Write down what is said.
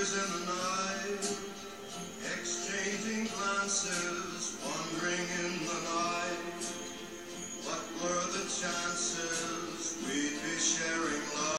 whispers in the night, exchanging glances,